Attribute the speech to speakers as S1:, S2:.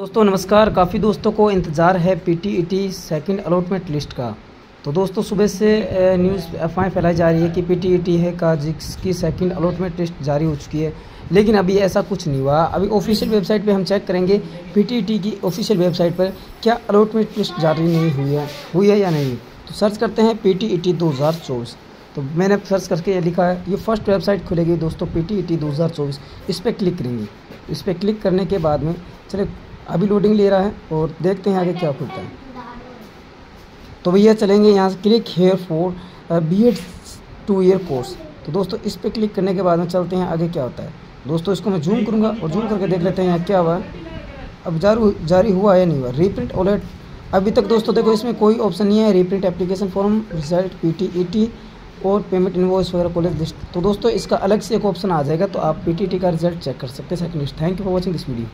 S1: दोस्तों, नमस्कार। काफ़ी दोस्तों को इंतज़ार है पीटीईटी सेकंड अलॉटमेंट लिस्ट का। तो दोस्तों, सुबह से न्यूज़ अफवाहें फैलाई जा रही है कि पीटीईटी है का, जिसकी सेकंड अलॉटमेंट लिस्ट जारी हो चुकी है। लेकिन अभी ऐसा कुछ नहीं हुआ। अभी ऑफिशियल वेबसाइट पे हम चेक करेंगे पीटीईटी की ऑफिशियल वेबसाइट पर क्या अलॉटमेंट लिस्ट जारी नहीं हुई है हुई है या नहीं। तो सर्च करते हैं पी टी ई टी तो मैंने सर्च करके लिखा है, ये फ़र्स्ट वेबसाइट खुलेगी दोस्तों पी टी इस पर क्लिक करेंगे। इस पर क्लिक करने के बाद में चले अभी लोडिंग ले रहा है और देखते हैं आगे क्या खुलता है। तो भैया चलेंगे यहाँ से click here for B Ed two year course तो दोस्तों, इस पर क्लिक करने के बाद में चलते हैं आगे क्या होता है। दोस्तों, इसको मैं जूम करूँगा और जूम करके देख लेते हैं यहाँ क्या हुआ अब जारी जारी हुआ या नहीं हुआ? रीप्रिंट ऑलेट अभी तक दोस्तों, देखो इसमें कोई ऑप्शन नहीं है। Reprint application form result P T E T और पेमेंट इनवॉइस वगैरह कॉलेज लिस्ट तो दोस्तों, इसका अलग से एक ऑप्शन आ जाएगा तो आप पी टी टी का रिज़ल्ट चेक कर सकते हैं। Second thank you for watching this video